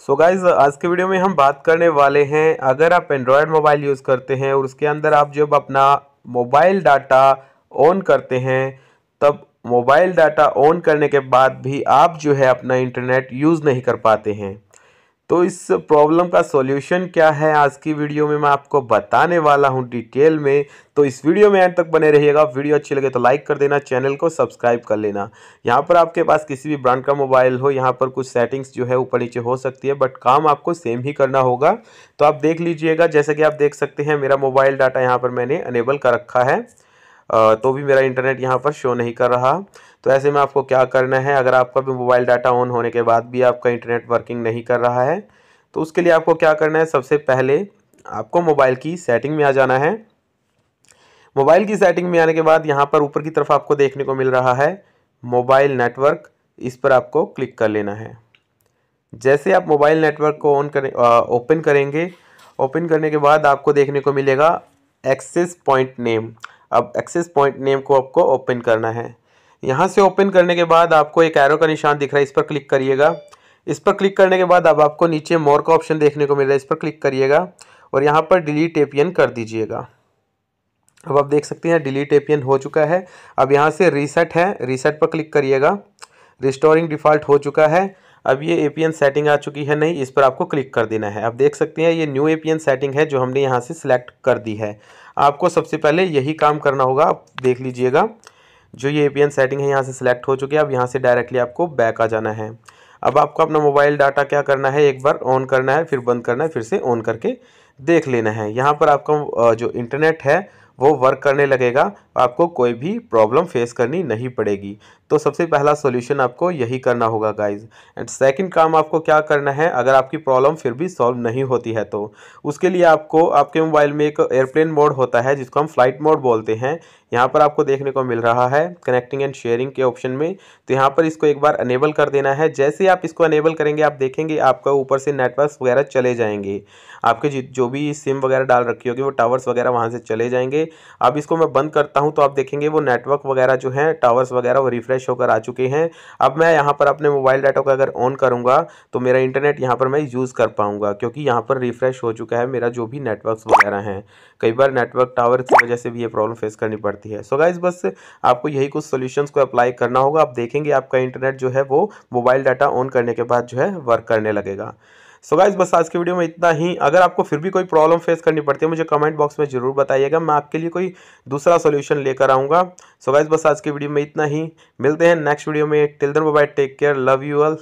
सो so guys आज के video में हम बात करने वाले हैं, अगर आप एंड्रॉयड मोबाइल यूज़ करते हैं और उसके अंदर आप जब अपना मोबाइल डाटा ऑन करते हैं, तब मोबाइल डाटा ऑन करने के बाद भी आप जो है अपना इंटरनेट यूज़ नहीं कर पाते हैं। तो इस प्रॉब्लम का सॉल्यूशन क्या है? आज की वीडियो में मैं आपको बताने वाला हूँ डिटेल में। तो इस वीडियो में एंड तक बने रहिएगा। वीडियो अच्छी लगे तो लाइक कर देना चैनल को सब्सक्राइब कर लेना। यहाँ पर आपके पास किसी भी ब्रांड का मोबाइल हो, यहाँ पर कुछ सेटिंग्स जो है ऊपर नीचे हो सकती है बट काम आपको सेम ही करना होगा। तो आप देख लीजिएगा, जैसे कि आप देख सकते हैं, मेरा मोबाइल डाटा यहाँ पर मैंने अनेबल कर रखा है। तो भी मेरा इंटरनेट यहाँ पर शो नहीं कर रहा। तो ऐसे में आपको क्या करना है? अगर आपका भी मोबाइल डाटा ऑन होने के बाद भी आपका इंटरनेट वर्किंग नहीं कर रहा है तो उसके लिए आपको क्या करना है? सबसे पहले आपको मोबाइल की सेटिंग में आ जाना है। मोबाइल की सेटिंग में आने के बाद यहाँ पर ऊपर की तरफ़ आपको देखने को मिल रहा है मोबाइल नेटवर्क इस पर आपको क्लिक कर लेना है। जैसे आप मोबाइल नेटवर्क को ऑन करें ओपन करेंगे ओपन करने के बाद आपको देखने को मिलेगा एक्सेस पॉइंट नेम अब एक्सेस पॉइंट नेम को आपको ओपन करना है। यहाँ से ओपन करने के बाद आपको एक एरो का निशान दिख रहा है, इस पर क्लिक करिएगा। इस पर क्लिक करने के बाद अब आपको नीचे मोर का ऑप्शन देखने को मिल रहा है, इस पर क्लिक करिएगा और यहाँ पर डिलीट एपीएन कर दीजिएगा। अब आप देख सकते हैं डिलीट एपीएन हो चुका है। अब यहाँ से रीसेट है रीसेट पर क्लिक करिएगा। रिस्टोरिंग डिफ़ॉल्ट हो चुका है। अब ये एपीएन सेटिंग आ चुकी है, नहीं, इस पर आपको क्लिक कर देना है। आप देख सकते हैं, ये न्यू एपीएन सेटिंग है जो हमने यहाँ से सिलेक्ट कर दी है। आपको सबसे पहले यही काम करना होगा, आप देख लीजिएगा। जो ये एपीएन सेटिंग है, यहाँ से सिलेक्ट हो चुकी है, अब यहाँ से डायरेक्टली आपको बैक आ जाना है। अब आपको अपना मोबाइल डाटा क्या करना है, एक बार ऑन करना है, फिर बंद करना है, फिर से ऑन करके देख लेना है। यहाँ पर आपका जो इंटरनेट है, वो वर्क करने लगेगा, आपको कोई भी प्रॉब्लम फेस करनी नहीं पड़ेगी। तो सबसे पहला सॉल्यूशन आपको यही करना होगा गाइज़ एंड सेकंड काम आपको क्या करना है? अगर आपकी प्रॉब्लम फिर भी सॉल्व नहीं होती है तो। उसके लिए आपको, आपके मोबाइल में एक एयरप्लेन मोड होता है, जिसको हम फ़्लाइट मोड बोलते हैं। यहाँ पर आपको देखने को मिल रहा है कनेक्टिंग एंड शेयरिंग के ऑप्शन में। तो यहाँ पर इसको एक बार अनेबल कर देना है। जैसे आप इसको अनेबल करेंगे, आप देखेंगे आपका ऊपर से नेटवर्क वगैरह चले जाएँगे। आपके जो भी सिम वगैरह डाल रखी होगी, वो टावर्स वगैरह वहाँ से चले जाएँगे। अब इसको मैं बंद करता हूँ तो आप देखेंगे वो नेटवर्क वगैरह जो है टावर्स वगैरह वो रिफ्रेश होकर आ चुके हैं। अब मैं यहाँ पर अपने मोबाइल डाटा को अगर ऑन करूँगा तो मेरा इंटरनेट यहाँ पर मैं यूज़ कर पाऊँगा, क्योंकि यहाँ पर रिफ्रेश हो चुका है मेरा जो भी नेटवर्क वगैरह हैं। कई बार नेटवर्क टावर की वजह से भी ये प्रॉब्लम फेस करनी पड़ती है। सो so गाइज़ बस आपको यही कुछ सोल्यूशंस को अप्लाई करना होगा। आप देखेंगे आपका इंटरनेट जो है वो मोबाइल डाटा ऑन करने के बाद जो है वर्क करने लगेगा। सो गाइज़ बस आज की वीडियो में इतना ही। अगर आपको फिर भी कोई प्रॉब्लम फेस करनी पड़ती है, मुझे कमेंट बॉक्स में ज़रूर बताइएगा। मैं आपके लिए कोई दूसरा सोल्यूशन लेकर आऊँगा। सो गाइज़ बस आज की वीडियो में इतना ही। मिलते हैं नेक्स्ट वीडियो में। Till then bye take care love you all